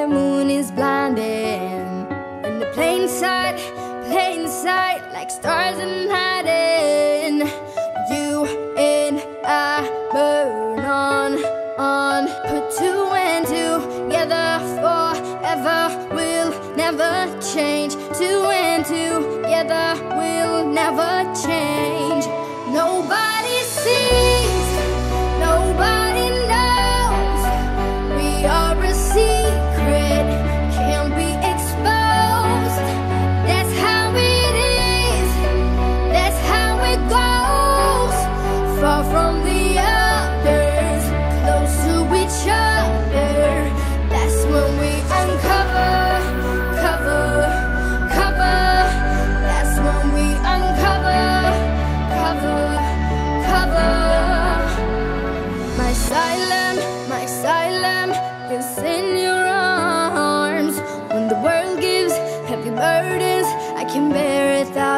the moon is blinding. In the plain sight, plain sight, like stars in hiding. You and I burn on, on. Put two and two together forever. We'll never change. Two and two together. We'll never change.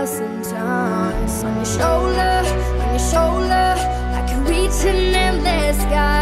Thousand times. On your shoulder, on your shoulder, I can reach an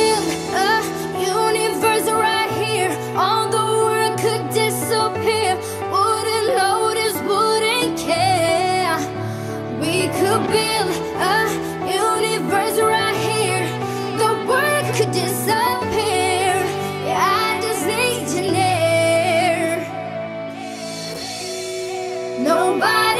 Nobody